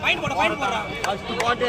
Point போட point போடுறா first போட்டு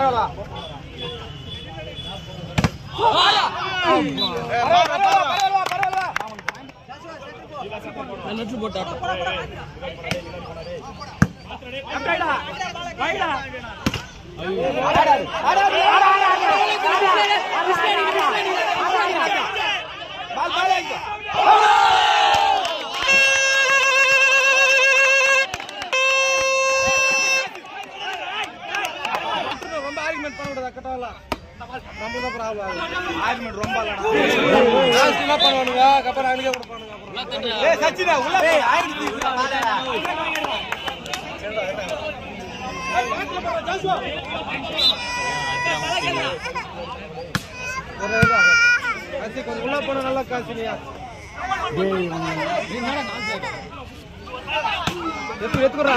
பரவாயில்ல. பரவாயில்ல. ரொம்ப அப்புறம் அழுக கொடுப்பானுங்க அப்புறம். ஏய் சச்சினா உள்ள ஏய் ஆயிரத்தி கொஞ்சம் உள்ள போன நல்லா காசுனியா எத்து எத்துக்குறா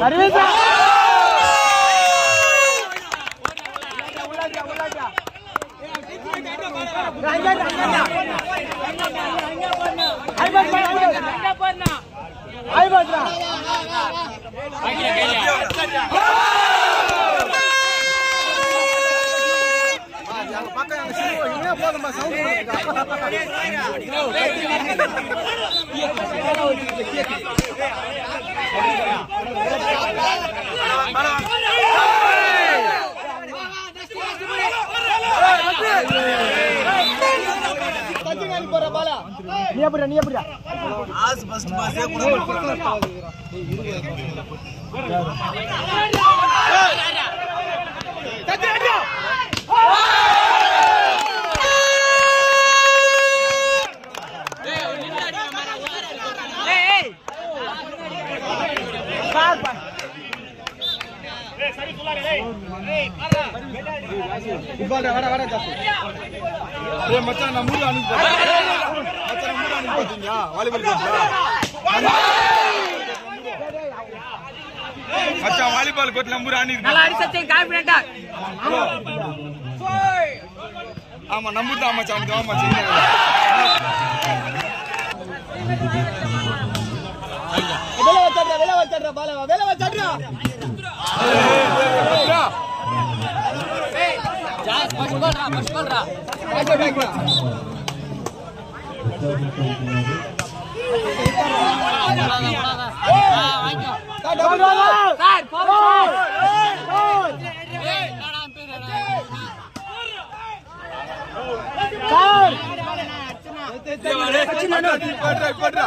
సర్వీస్ நீ எப்படிடா நீ எப்படிடா இப்பாடா மச்சான் நான் மூணு அனுப்பி மச்சான் மூணு அனுப்பி பாத்தீங்க வாலிபால் மச்சான் வாலிபால் கோட்ல மூணு அனுப்பி நல்லா அடிச்சு கான்பிடண்டா ஆமா நம்புதா மச்சான் ஆமா மச்சான் வேலை வச்சாடுறா வேலை வச்சாடுறா பாலவா வேலை வச்சாடுறா சார் போவோம் போடுறா போடுறா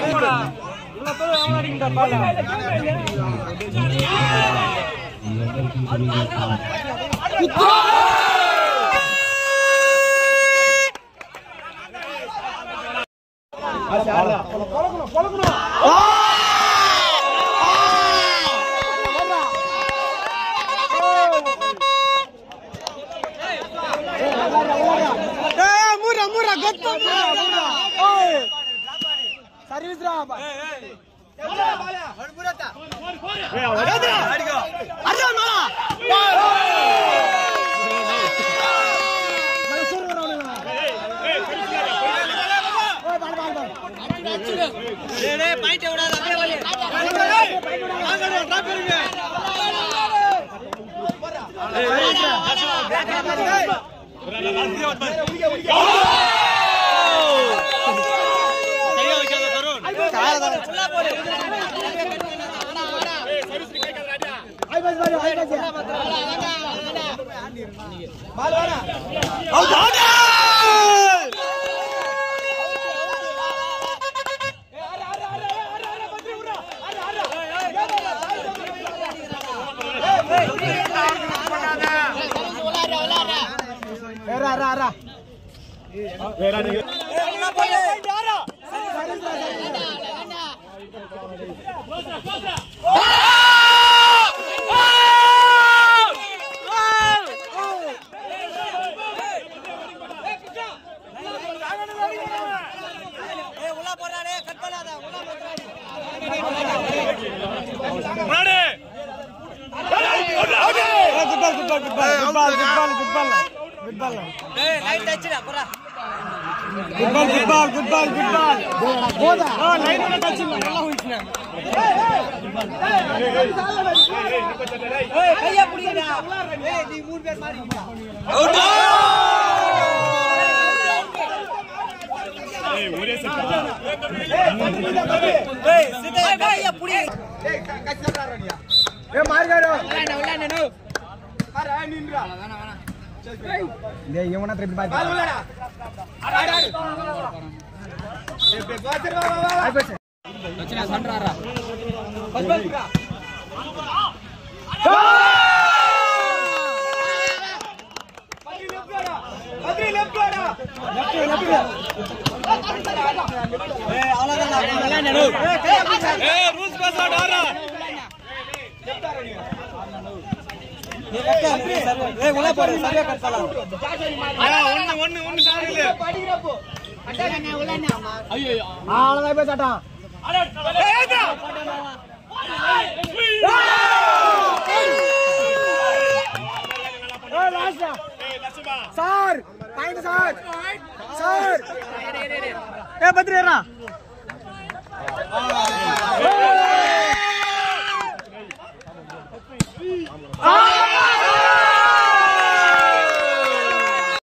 குத்தா பழகணும் பழகணும் సర్వీస్ రా பாயிண்ட் விடாத அப்படியே வாலி ட்ராப் பண்ணுங்க ஏய் ஏய் ஏய் Contra, contra. கையா பிடிக்கிறா நீ மூணு பேர் மாறி ఏమన్నా రేపు వచ్చిన సండ్రారా அவ்வளவுதான் போய் தட்டான் சார் சார். சார். ஏ பத்திரா ஆ.